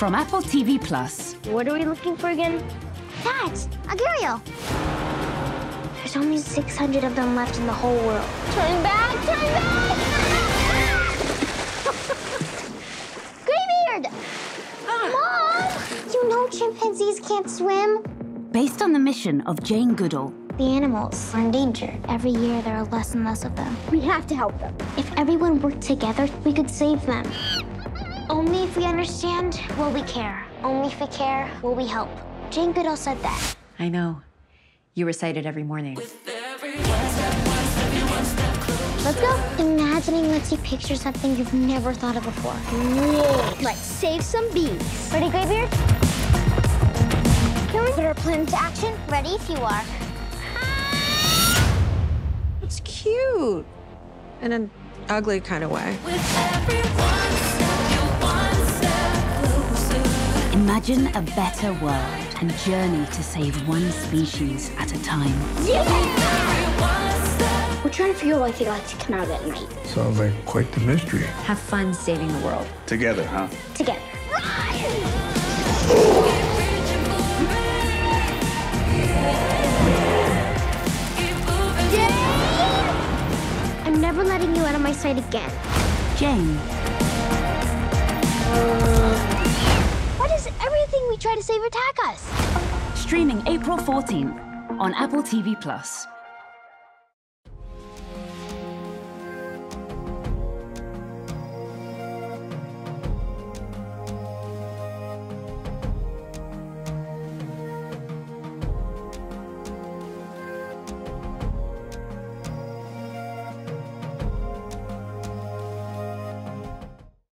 From Apple TV Plus. What are we looking for again? Tags, Agurio. There's only 600 of them left in the whole world. Turn back, turn back! Graybeard! Mom! You know chimpanzees can't swim. Based on the mission of Jane Goodall. The animals are in danger. Every year there are less and less of them. We have to help them. If everyone worked together, we could save them. Only if we understand, will we care. Only if we care, will we help. Jane Goodall said that. I know. You recite it every morning. Let's go. Imagining lets you picture something you've never thought of before. Let's save some bees. Ready, Graybeard? Can we put our plan into action? Ready if you are. It's cute. In an ugly kind of way. Imagine a better world and journey to save one species at a time. We're trying to figure out why they like to come out at night. Sounds like quite the mystery. Have fun saving the world. Together, huh? Together. I'm never letting you out of my sight again. Jane. Try to save attack us? Streaming April 14th on Apple TV Plus.